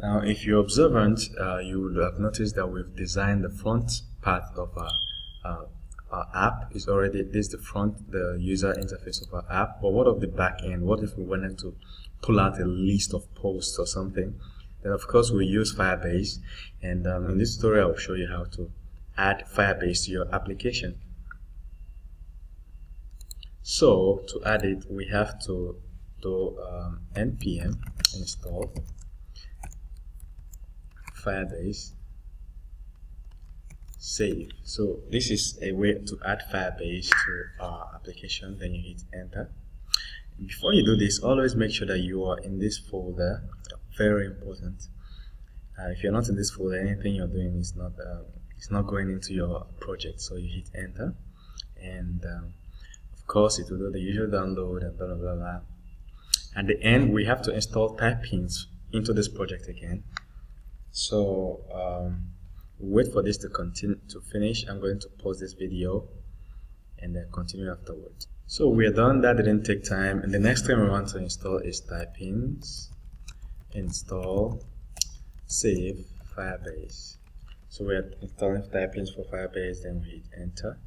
Now, if you're observant, uh, you would have noticed that we've designed the front part of our, uh, our app is already this is the front, the user interface of our app. But what of the back end? What if we wanted to pull out a list of posts or something? Then of course we use Firebase, and um, in this tutorial I'll show you how to add Firebase to your application. So to add it, we have to do um, npm install Firebase save. So this is a way to add Firebase to our application. Then you hit enter. Before you do this, always make sure that you are in this folder. Very important. Uh, if you're not in this folder, anything you're doing is not um, it's not going into your project. So you hit enter, and um, of course it will do the usual download and blah blah blah. blah. At the end, we have to install typings into this project again. So um, wait for this to continue to finish. I'm going to pause this video and then continue afterwards. So we are done. That didn't take time. And the next thing we want to install is typings, install, save, Firebase. So we are installing typings for Firebase. Then we hit enter.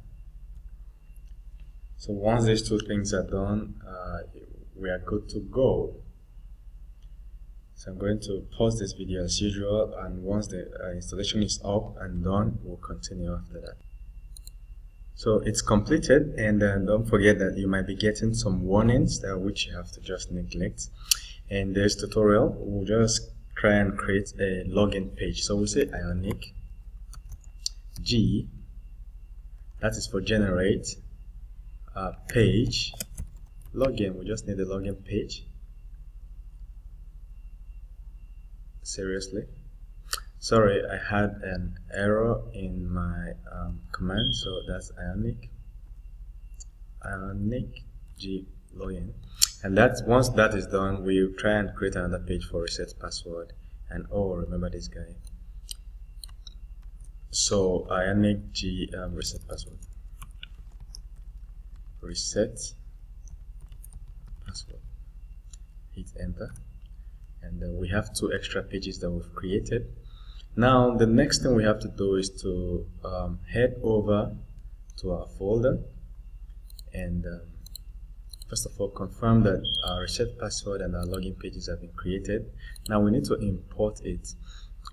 So once these two things are done, uh, we are good to go. So I'm going to pause this video as usual and once the uh, installation is up and done, we'll continue after that. So it's completed and uh, don't forget that you might be getting some warnings that which you have to just neglect. In this tutorial, we'll just try and create a login page. So we'll say ionic G, that is for generate uh, page login. We just need a login page seriously. Sorry I had an error in my um, command so that's ionic. Ionic g login. And that's once that is done we'll try and create another page for reset password. And oh remember this guy. So ionic g um, reset password. Reset password. Hit enter and then we have two extra pages that we've created. Now the next thing we have to do is to um, head over to our folder and um, first of all confirm that our reset password and our login pages have been created. Now we need to import it.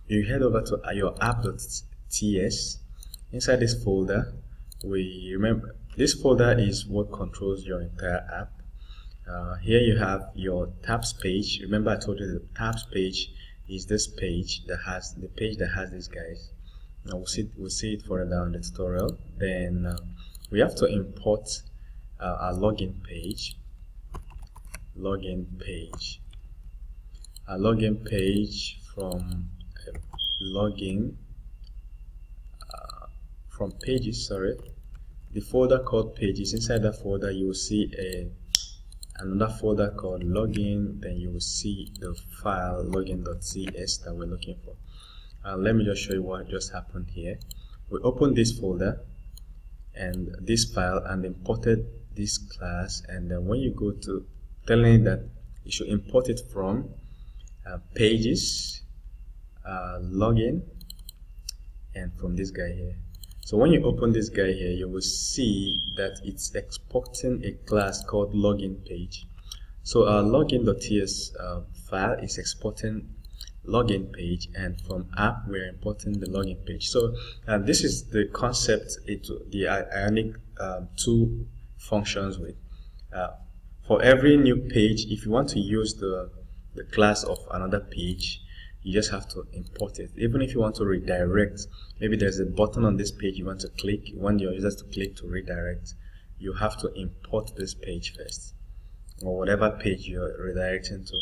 You head over to your app.ts inside this folder we remember this folder is what controls your entire app uh, here you have your tabs page. Remember I told you the tabs page is this page that has the page that has these guys. Now we'll see we'll see it further down the tutorial. Then uh, we have to import uh, our login page. Login page. A login page from uh, login uh, from pages sorry. The folder called pages inside that folder you will see a another folder called login then you will see the file login.ts that we're looking for. Uh, let me just show you what just happened here. We opened this folder and this file and imported this class. And then when you go to telling that you should import it from uh, pages uh, login and from this guy here so when you open this guy here, you will see that it's exporting a class called login page. So our login.ts uh, file is exporting login page and from app we're importing the login page. So uh, this is the concept it, the Ionic uh, 2 functions with. Uh, for every new page, if you want to use the, the class of another page, you just have to import it. Even if you want to redirect maybe there's a button on this page you want to click you want your users to click to redirect you have to import this page first or whatever page you're redirecting to.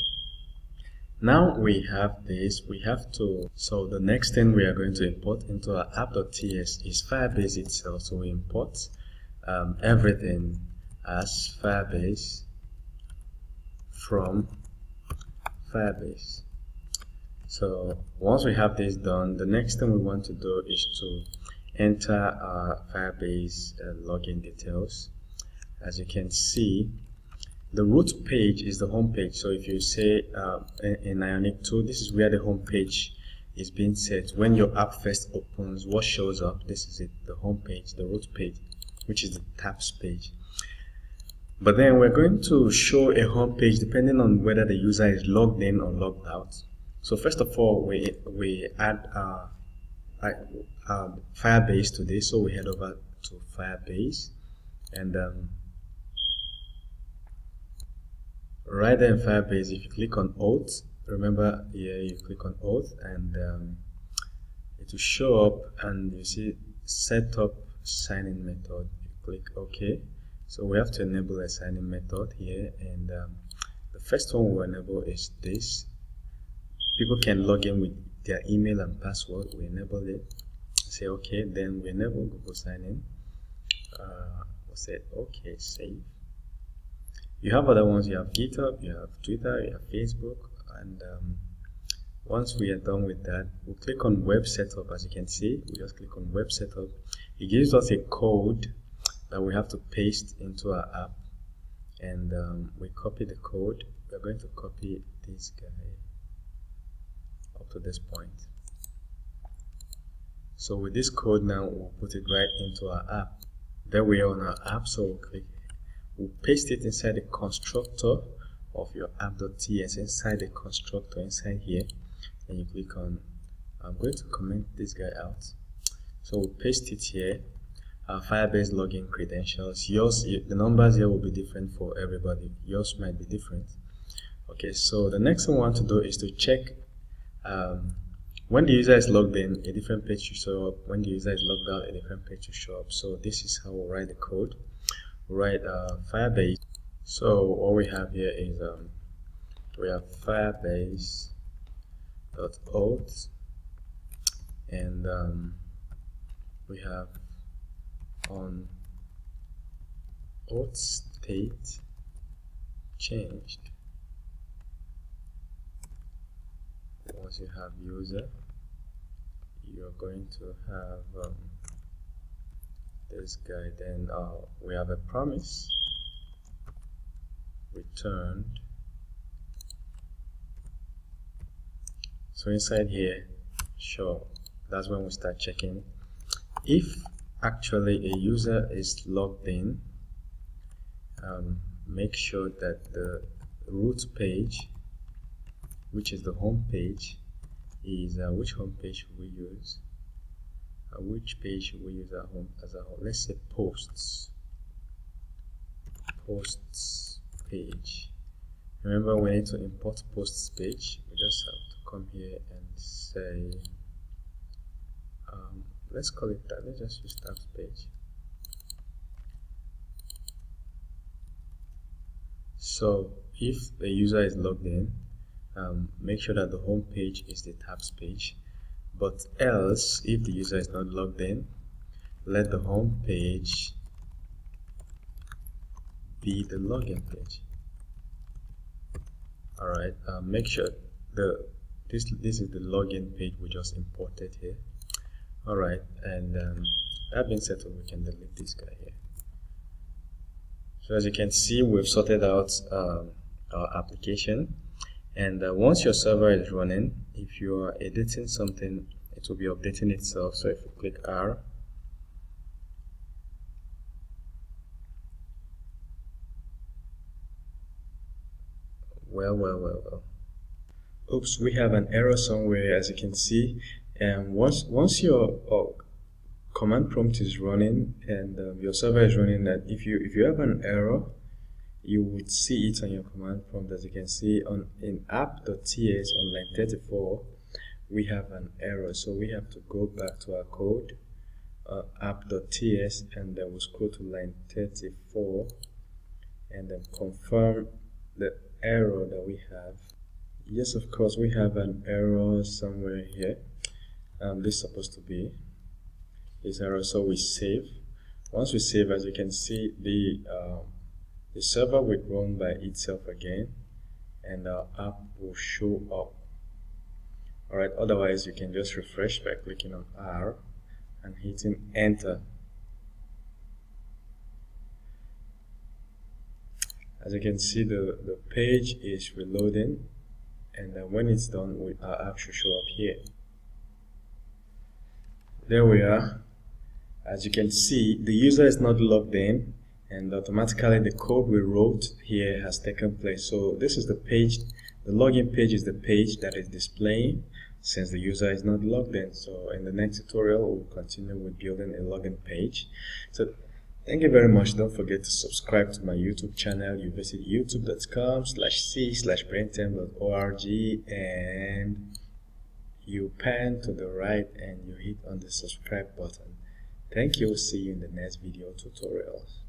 Now we have this we have to so the next thing we are going to import into our app.ts is firebase itself. So we import um, everything as firebase from firebase so once we have this done the next thing we want to do is to enter our firebase uh, login details. As you can see the root page is the home page. So if you say uh, in Ionic 2 this is where the home page is being set. When your app first opens what shows up? This is it the home page the root page which is the tabs page. But then we're going to show a home page depending on whether the user is logged in or logged out so first of all we we add uh, uh, Firebase today so we head over to Firebase and um, right there in Firebase if you click on Auth remember here you click on Auth and um, it will show up and you see set up sign-in method. You click OK. So we have to enable a sign-in method here and um, the first one we'll enable is this people can log in with their email and password we enable it. Say OK then we enable Google sign-in uh, we'll say OK save. You have other ones you have github you have twitter you have facebook and um, once we are done with that we'll click on web setup. As you can see we just click on web setup. It gives us a code that we have to paste into our app. And um, we copy the code. We're going to copy this guy up to this point. So with this code now we'll put it right into our app. There we are on our app so we'll click we'll paste it inside the constructor of your app.ts inside the constructor inside here. And you click on I'm going to comment this guy out. So we'll paste it here. Our Firebase login credentials yours the numbers here will be different for everybody. Yours might be different. Okay so the next thing we want to do is to check um, when the user is logged in a different page should show up when the user is logged out a different page should show up so this is how we'll write the code write uh, Firebase. So what we have here is um, we have Firebase dot auth and um, we have on auth state changed. Once you have user, you're going to have um, this guy then uh, we have a promise returned. So inside here sure that's when we start checking. If actually a user is logged in um, make sure that the root page which is the home page is uh, which home page we use? Uh, which page we use at home as a whole? Let's say posts. Posts page. Remember we need to import posts page. We just have to come here and say um, let's call it that. Let's just use tabs page. So if the user is logged in um, make sure that the home page is the tabs page. But else if the user is not logged in let the home page be the login page. All right uh, make sure the this this is the login page we just imported here. All right and um, that being settled we can delete this guy here. So as you can see we've sorted out um, our application and uh, once your server is running if you are editing something it will be updating itself. So if you click R well well well well. Oops we have an error somewhere as you can see. And once once your uh, command prompt is running and uh, your server is running that if you if you have an error you would see it on your command prompt as you can see on in app.ts on line 34 we have an error. So we have to go back to our code uh, app.ts and then we'll scroll to line 34 and then confirm the error that we have. Yes of course we have an error somewhere here. Um, this is supposed to be this error. So we save. Once we save as you can see the um, the server will run by itself again and our app will show up. Alright otherwise you can just refresh by clicking on R and hitting enter. As you can see the the page is reloading and uh, when it's done we, our app should show up here. There we are. As you can see the user is not logged in and automatically the code we wrote here has taken place. So this is the page the login page is the page that is displaying since the user is not logged in. So in the next tutorial we'll continue with building a login page. So thank you very much. Don't forget to subscribe to my youtube channel. You visit youtube.com slash c slash org and you pan to the right and you hit on the subscribe button. Thank you. See you in the next video tutorials.